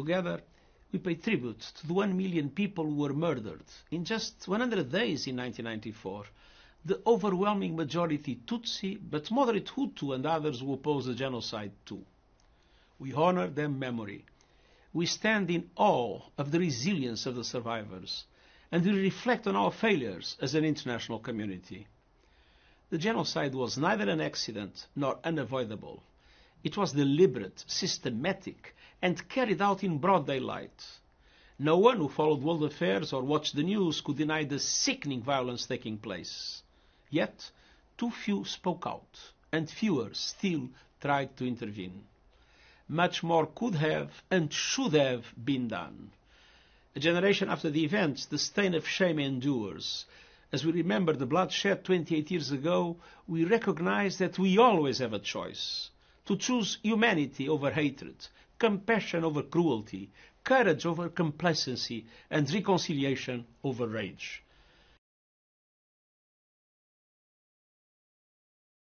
Together, we pay tribute to the one million people who were murdered in just 100 days in 1994, the overwhelming majority Tutsi, but moderate Hutu and others who oppose the genocide too. We honor their memory. We stand in awe of the resilience of the survivors, and we reflect on our failures as an international community. The genocide was neither an accident nor unavoidable. It was deliberate, systematic, and carried out in broad daylight. No one who followed world affairs or watched the news could deny the sickening violence taking place. Yet, too few spoke out, and fewer still tried to intervene. Much more could have and should have been done. A generation after the events, the stain of shame endures. As we remember the bloodshed 28 years ago, we recognize that we always have a choice to choose humanity over hatred, compassion over cruelty, courage over complacency, and reconciliation over rage.